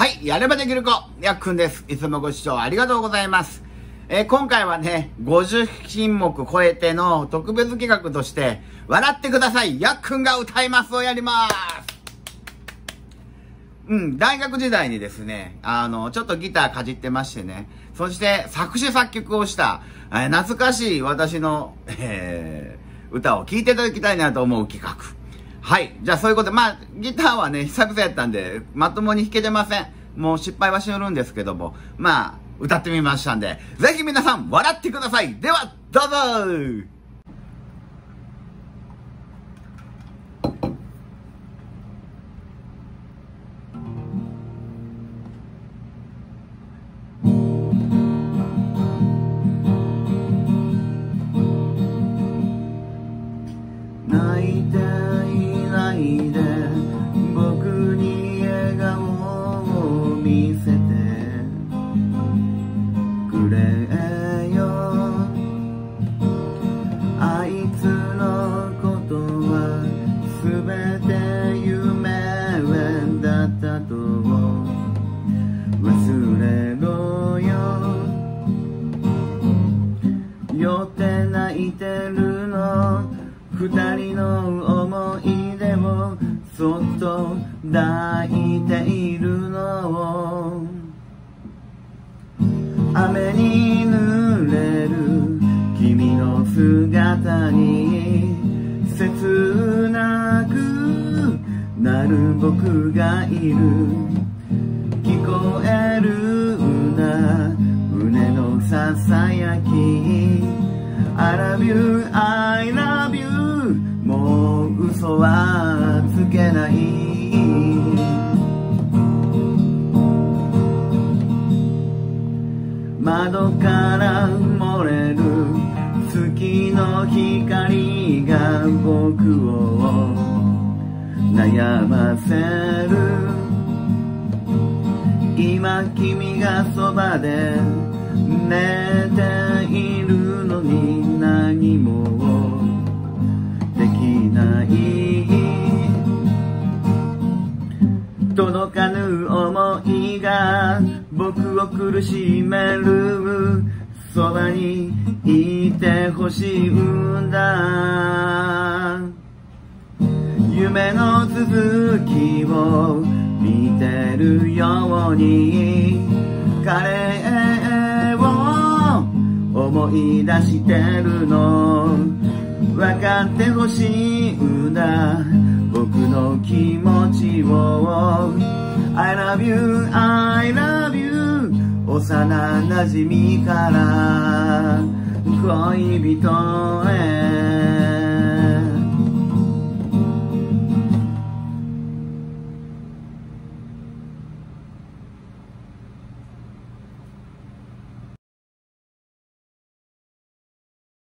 はい、やればできる子、やっくんです。いつもご視聴ありがとうございます。えー、今回はね、50品目超えての特別企画として、笑ってください、やっくんが歌いますをやります。うん、大学時代にですね、あの、ちょっとギターかじってましてね、そして作詞作曲をした、えー、懐かしい私の、えー、歌を聴いていただきたいなと思う企画。はい。じゃあそういうことで、まあ、ギターはね、久々やったんで、まともに弾けてません。もう失敗はしよるんですけども、まあ、歌ってみましたんで、ぜひ皆さん、笑ってください。では、どうぞで僕に笑顔を見せてくれよ。あいつのことは全て夢だったと忘れろよ。寄って泣いてるの。二人の思い出をそっと抱いているのを。雨に濡れる君の姿に切なくなる僕がいる。窓から漏れる月の光が僕を悩ませる今君がそばで寝ているのに何もできない。届かぬ思いが僕苦しめる。そばにいてほしいんだ。夢の続きを見てるように。彼を思い出してるの。分かってほしいんだ。僕の気持ちを。I love you, I love you 幼なじみから恋人へ